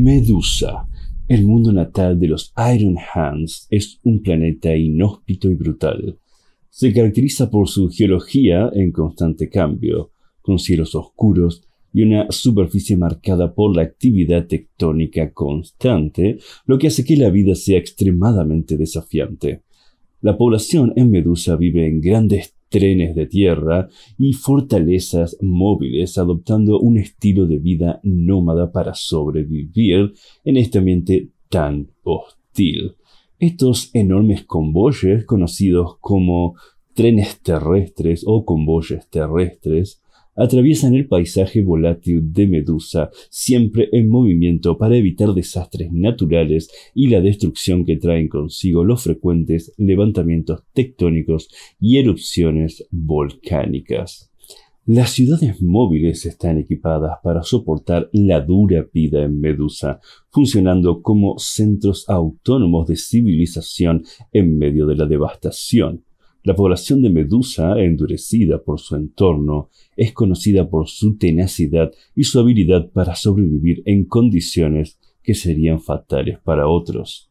Medusa, el mundo natal de los Iron Hands, es un planeta inhóspito y brutal. Se caracteriza por su geología en constante cambio, con cielos oscuros y una superficie marcada por la actividad tectónica constante, lo que hace que la vida sea extremadamente desafiante. La población en Medusa vive en grandes trenes de tierra y fortalezas móviles, adoptando un estilo de vida nómada para sobrevivir en este ambiente tan hostil. Estos enormes convoyes, conocidos como trenes terrestres o convoyes terrestres, atraviesan el paisaje volátil de Medusa, siempre en movimiento para evitar desastres naturales y la destrucción que traen consigo los frecuentes levantamientos tectónicos y erupciones volcánicas. Las ciudades móviles están equipadas para soportar la dura vida en Medusa, funcionando como centros autónomos de civilización en medio de la devastación. La población de Medusa, endurecida por su entorno, es conocida por su tenacidad y su habilidad para sobrevivir en condiciones que serían fatales para otros.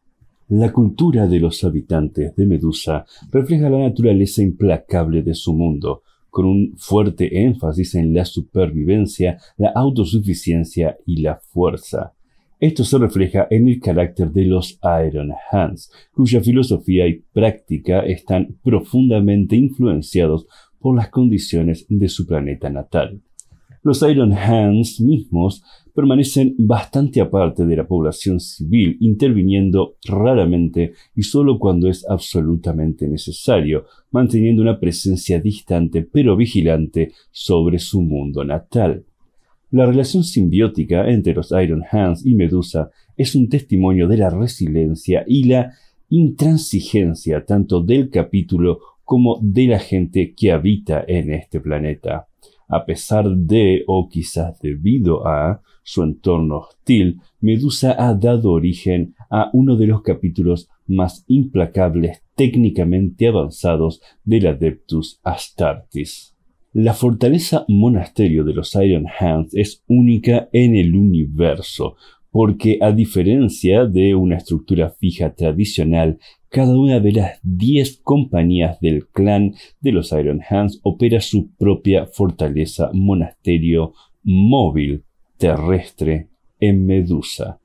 La cultura de los habitantes de Medusa refleja la naturaleza implacable de su mundo, con un fuerte énfasis en la supervivencia, la autosuficiencia y la fuerza. Esto se refleja en el carácter de los Iron Hands, cuya filosofía y práctica están profundamente influenciados por las condiciones de su planeta natal. Los Iron Hands mismos permanecen bastante aparte de la población civil, interviniendo raramente y solo cuando es absolutamente necesario, manteniendo una presencia distante pero vigilante sobre su mundo natal. La relación simbiótica entre los Iron Hands y Medusa es un testimonio de la resiliencia y la intransigencia tanto del capítulo como de la gente que habita en este planeta. A pesar de, o quizás debido a, su entorno hostil, Medusa ha dado origen a uno de los capítulos más implacables técnicamente avanzados del Adeptus Astartes. La fortaleza monasterio de los Iron Hands es única en el universo, porque a diferencia de una estructura fija tradicional, cada una de las diez compañías del clan de los Iron Hands opera su propia fortaleza monasterio móvil terrestre en Medusa.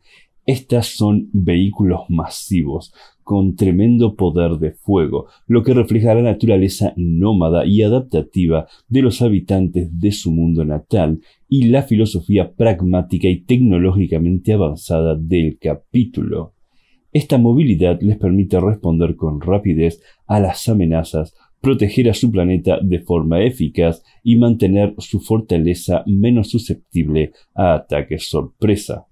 Estas son vehículos masivos, con tremendo poder de fuego, lo que refleja la naturaleza nómada y adaptativa de los habitantes de su mundo natal y la filosofía pragmática y tecnológicamente avanzada del capítulo. Esta movilidad les permite responder con rapidez a las amenazas, proteger a su planeta de forma eficaz y mantener su fortaleza menos susceptible a ataques sorpresa.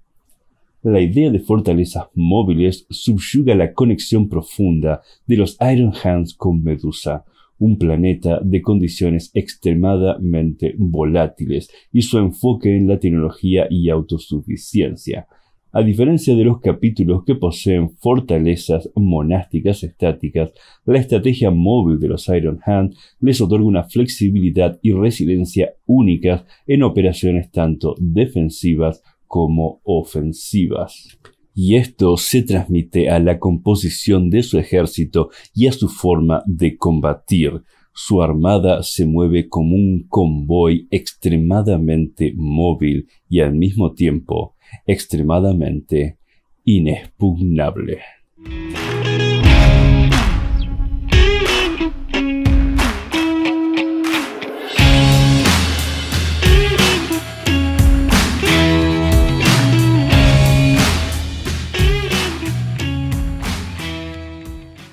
La idea de fortalezas móviles subyuga la conexión profunda de los Iron Hands con Medusa, un planeta de condiciones extremadamente volátiles, y su enfoque en la tecnología y autosuficiencia. A diferencia de los capítulos que poseen fortalezas monásticas estáticas, la estrategia móvil de los Iron Hands les otorga una flexibilidad y resiliencia únicas en operaciones tanto defensivas como ofensivas. Y esto se transmite a la composición de su ejército y a su forma de combatir. Su armada se mueve como un convoy extremadamente móvil y al mismo tiempo extremadamente inexpugnable.